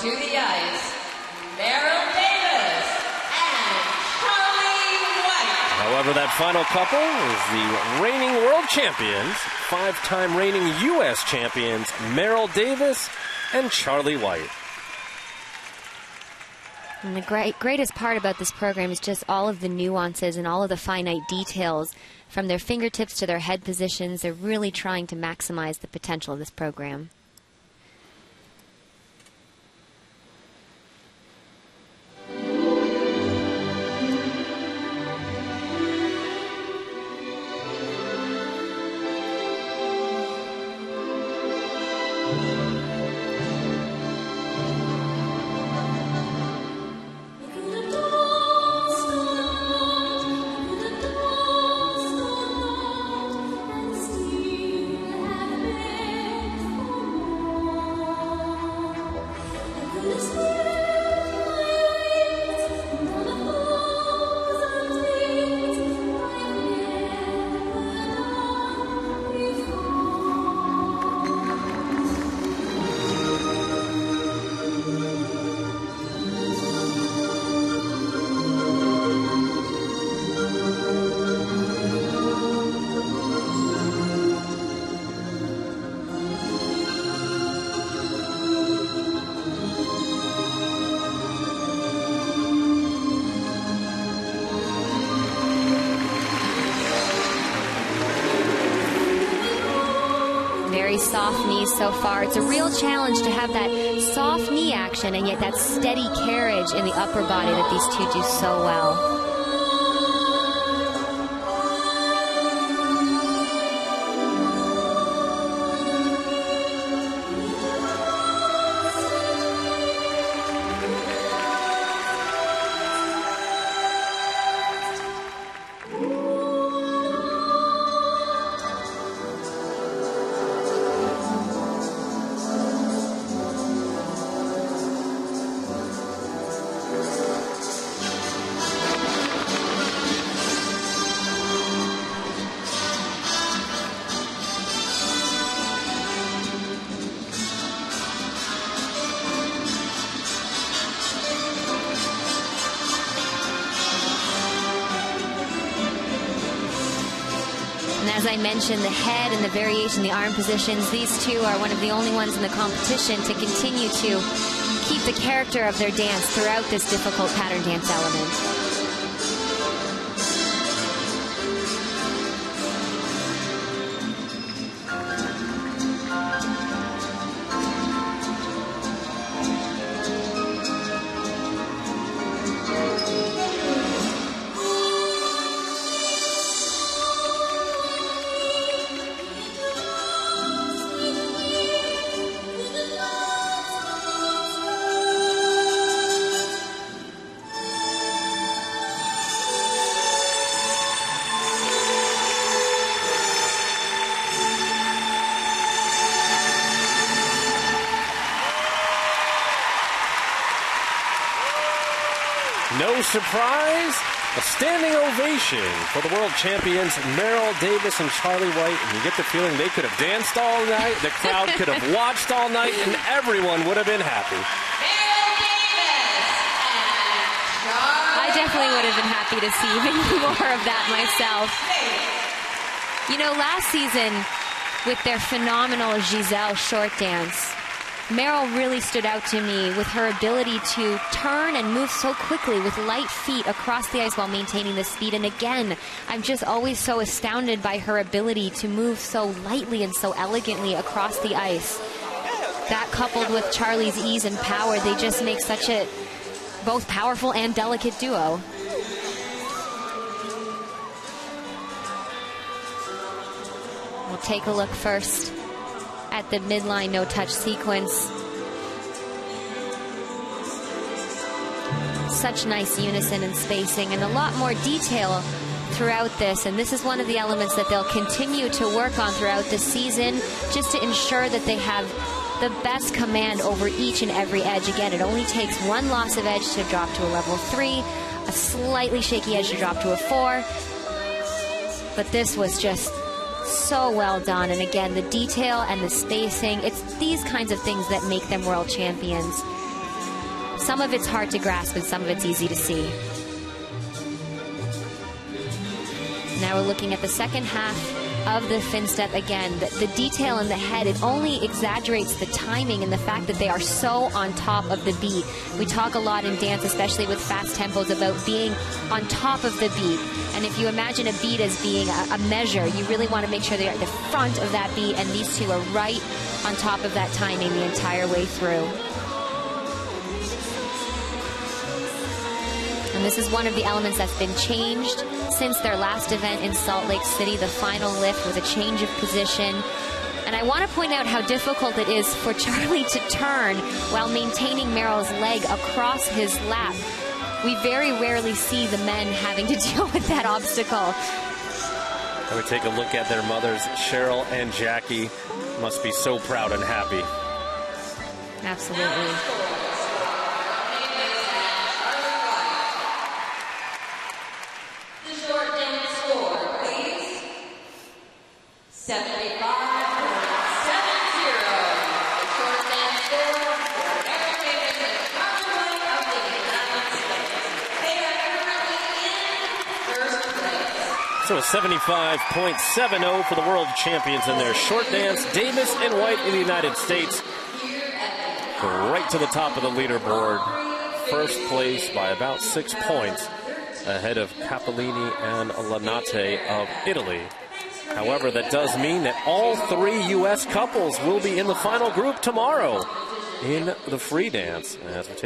to the ice, Meryl Davis and Charlie White. However, that final couple is the reigning world champions, five time reigning U.S. champions, Meryl Davis and Charlie White. And the great, greatest part about this program is just all of the nuances and all of the finite details from their fingertips to their head positions. They're really trying to maximize the potential of this program. Very soft knees so far. It's a real challenge to have that soft knee action and yet that steady carriage in the upper body that these two do so well. As I mentioned, the head and the variation, the arm positions, these two are one of the only ones in the competition to continue to keep the character of their dance throughout this difficult pattern dance element. Surprise, a standing ovation for the world champions Meryl Davis and Charlie White. And you get the feeling they could have danced all night, the crowd could have watched all night, and everyone would have been happy. I definitely would have been happy to see even more of that myself. You know, last season with their phenomenal Giselle short dance, Meryl really stood out to me with her ability to turn and move so quickly with light feet across the ice while maintaining the speed. And again, I'm just always so astounded by her ability to move so lightly and so elegantly across the ice. That coupled with Charlie's ease and power, they just make such a both powerful and delicate duo. We'll take a look first at the midline no touch sequence. Such nice unison and spacing, and a lot more detail throughout this. And this is one of the elements that they'll continue to work on throughout the season just to ensure that they have the best command over each and every edge. Again, it only takes one loss of edge to drop to a level three, a slightly shaky edge to drop to a four. But this was just so well done. And again, the detail and the spacing, it's these kinds of things that make them world champions. some of it's hard to grasp and some of it's easy to see. Now we're looking at the second half of the Finnstep again. The, the, detail in the head, it only exaggerates the timing and the fact that they are so on top of the beat. We talk a lot in dance, especially with fast tempos, about being on top of the beat. And if you imagine a beat as being a, a measure, you really want to make sure they're at the front of that beat, and these two are right on top of that timing the entire way through. And this is one of the elements that's been changed since their last event in Salt Lake City, the final lift with a change of position. And I want to point out how difficult it is for Charlie to turn while maintaining Meryl's leg across his lap. We very rarely see the men having to deal with that obstacle. And we take a look at their mothers, Cheryl and Jackie. Must be so proud and happy. Absolutely. So a 75.70 for the world champions in their short dance. Davis and White in the United States. Right to the top of the leaderboard. First place by about six points ahead of Cappellini and Lanotte of Italy. However, that does mean that all three U.S. couples will be in the final group tomorrow in the free dance as we take